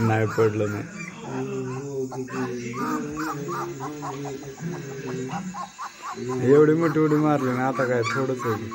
नाही पडलं नाही. एवढी मोठी उडी मारली ना आता काय थोडंच होती